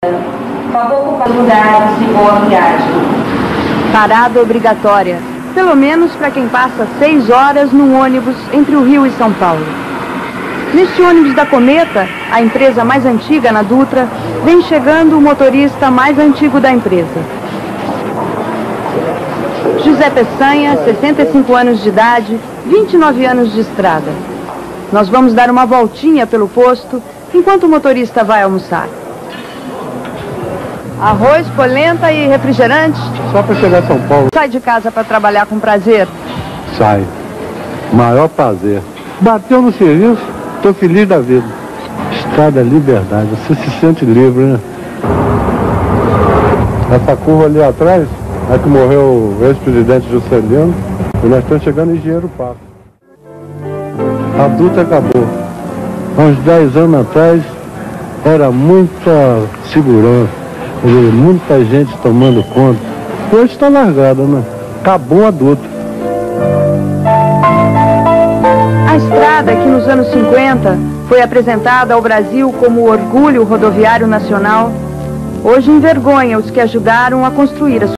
Com lugares e boa viagem. Parada obrigatória, pelo menos para quem passa seis horas num ônibus entre o Rio e São Paulo. Neste ônibus da Cometa, a empresa mais antiga na Dutra, vem chegando o motorista mais antigo da empresa. José Peçanha, 65 anos de idade, 29 anos de estrada. Nós vamos dar uma voltinha pelo posto enquanto o motorista vai almoçar. Arroz, polenta e refrigerante? Só para chegar a São Paulo. Sai de casa para trabalhar com prazer? Sai. Maior prazer. Bateu no serviço, tô feliz da vida. Estrada Liberdade, você se sente livre, né? Essa curva ali atrás é que morreu o ex-presidente Juscelino e nós estamos chegando em Engenheiro Passo. A Dutra acabou. Há uns 10 anos atrás era muita segurança, muita gente tomando conta. Hoje está largada, né? Acabou a Dutra. A estrada, que nos anos 50 foi apresentada ao Brasil como orgulho rodoviário nacional, hoje envergonha os que ajudaram a construir a